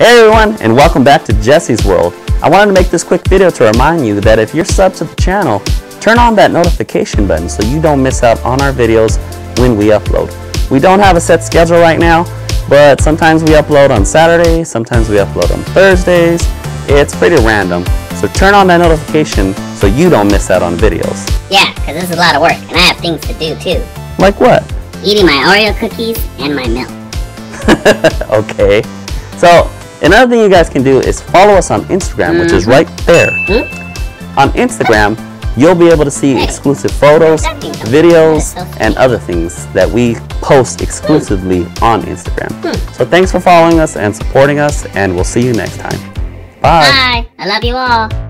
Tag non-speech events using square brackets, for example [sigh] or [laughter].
Hey everyone, and welcome back to Jesse's World. I wanted to make this quick video to remind you that if you're subbed to the channel, turn on that notification button so you don't miss out on our videos when we upload. We don't have a set schedule right now, but sometimes we upload on Saturdays, sometimes we upload on Thursdays. It's pretty random. So turn on that notification so you don't miss out on videos. Yeah, because this is a lot of work, and I have things to do too. Like what? Eating my Oreo cookies and my milk. [laughs] okay. So Another thing you guys can do is follow us on Instagram, which is mm-hmm. right there. Hmm? On Instagram, you'll be able to see exclusive photos, videos, and other things that we post hmm. exclusively on Instagram. Hmm. So thanks for following us and supporting us, and we'll see you next time. Bye. Bye. I love you all.